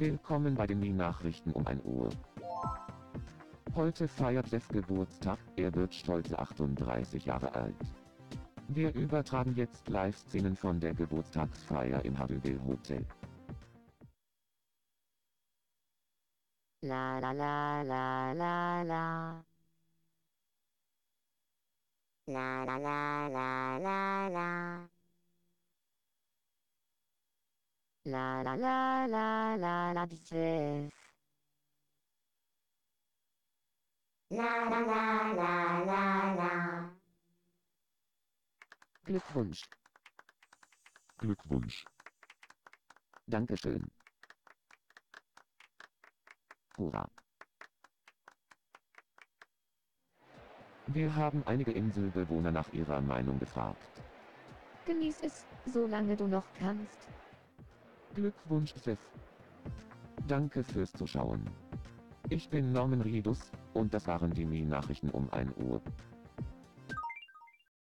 Willkommen bei den Mi-Nachrichten um 1 Uhr. Heute feiert Jeff Geburtstag, er wird stolze 38 Jahre alt. Wir übertragen jetzt Live-Szenen von der Geburtstagsfeier im Harrywell Hotel. La la la la la la. La la la la la la. La la la la la la Jeff. La la la la la la. Glückwunsch. Glückwunsch. Dankeschön. Hurra. Wir haben einige Inselbewohner nach ihrer Meinung gefragt. Genieß es, solange du noch kannst. Glückwunsch, Chef. Danke fürs Zuschauen. Ich bin Norman Riedus, und das waren die Mi-Nachrichten um 1 Uhr.